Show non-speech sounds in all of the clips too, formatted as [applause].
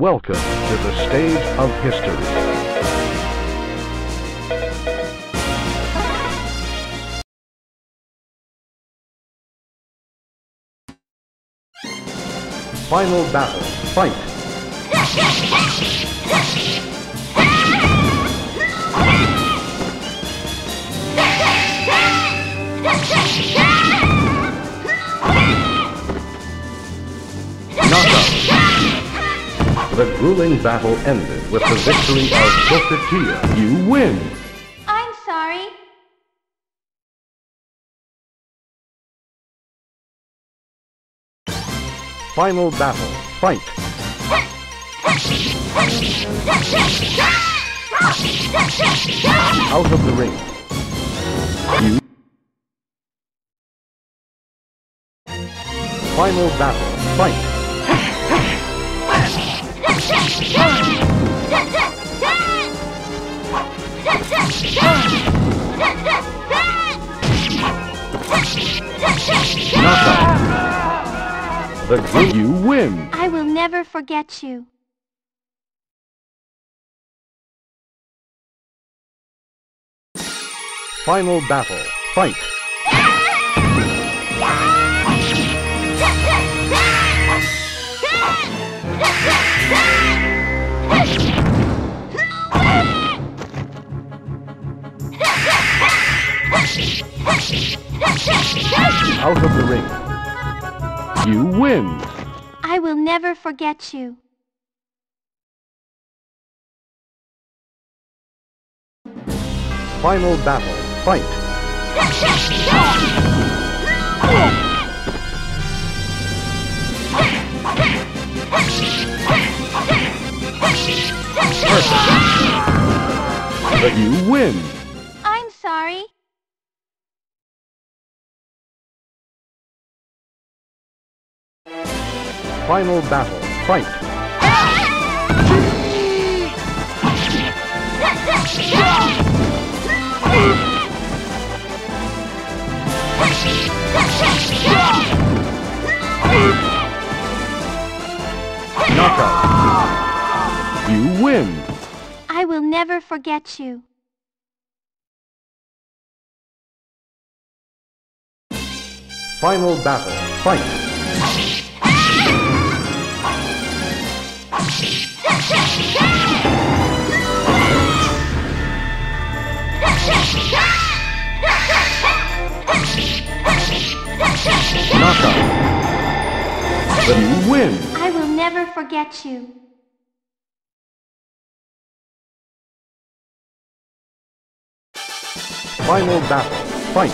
Welcome to the stage of history. Final battle. Fight. [laughs] grueling battle ended with the victory of Sophia. You win. I'm sorry. Final battle. Fight. Out of the ring. You. Final battle. Fight. The gru- you win. I will never forget you. Final battle. Fight. Out of the ring. You win. I will never forget you. Final battle. Fight. [laughs] But you win. I'm sorry. Final battle. Fight. Knockout. You win. I will never forget you. Final battle. Fight. Knockout. You win. I will never forget you. Final battle. Fight.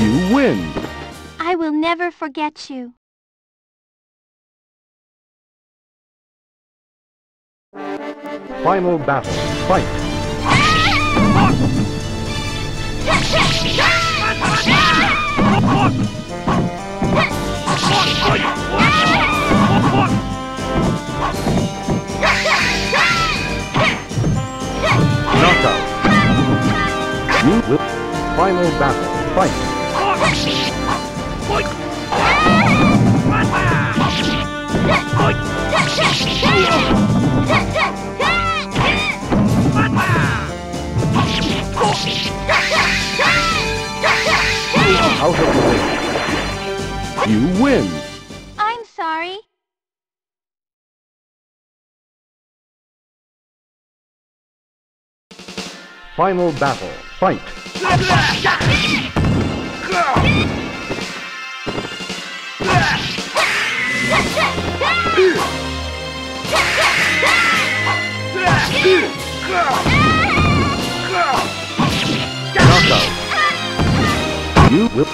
You win. I will never forget you. Final battle. Fight. [laughs] Final battle. Fight. Fight. Out of the ring. You win. I'm sorry. Final battle. Fight. [laughs] will.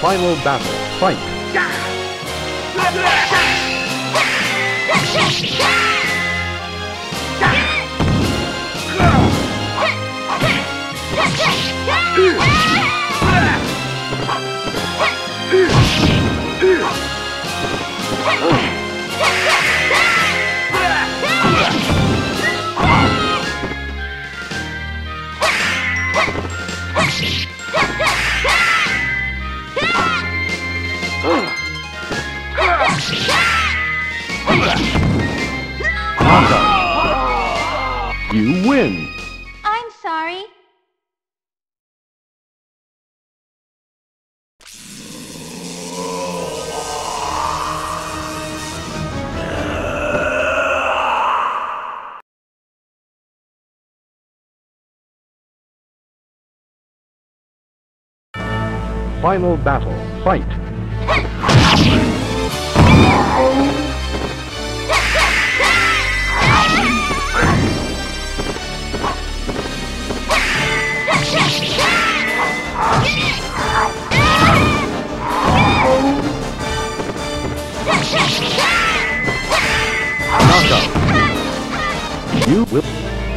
Final battle. Fight. You win. I'm sorry. Final battle. Fight.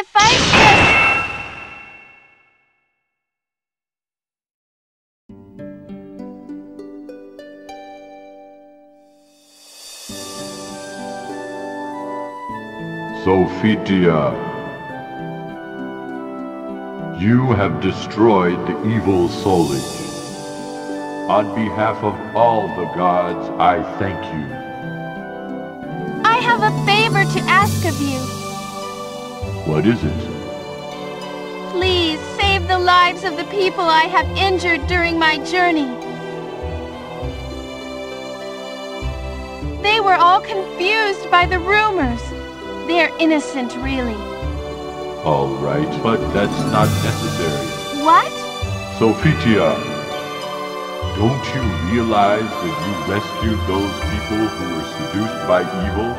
Hephaestus! Sophitia, you have destroyed the evil Soul Edge. On behalf of all the gods, I thank you. I have a favor to ask of you. What is it? Please save the lives of the people I have injured during my journey. They were all confused by the rumors. They're innocent, really. All right, but that's not necessary. What? Sophitia, don't you realize that you rescued those people who were seduced by evil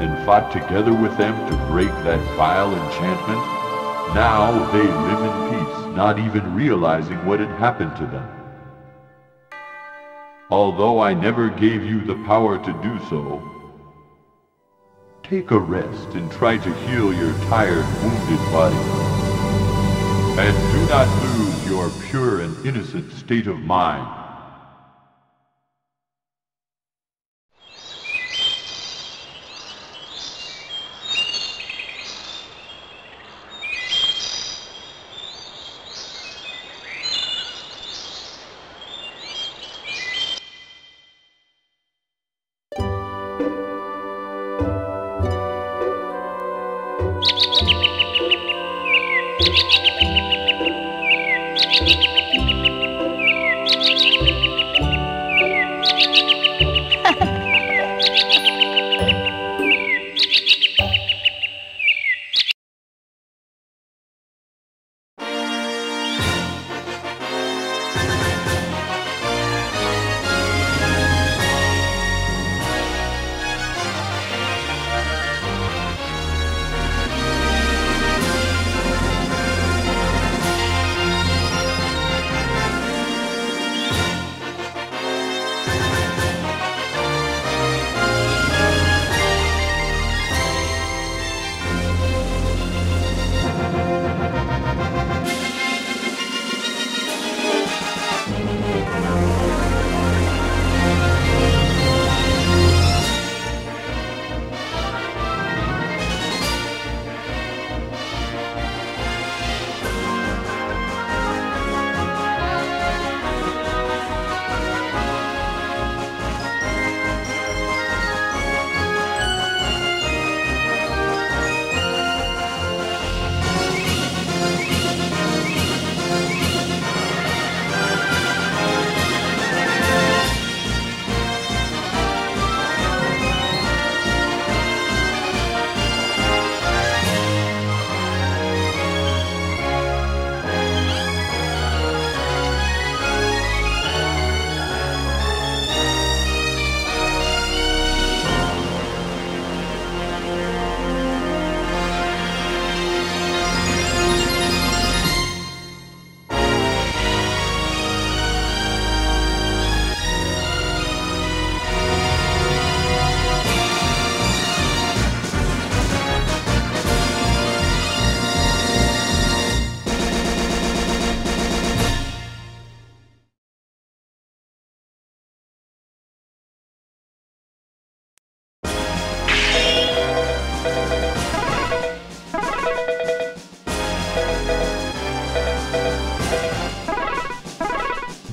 and fought together with them to break that vile enchantment? Now they live in peace, not even realizing what had happened to them. Although I never gave you the power to do so, take a rest and try to heal your tired, wounded body. And do not lose your pure and innocent state of mind.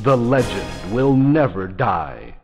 The legend will never die.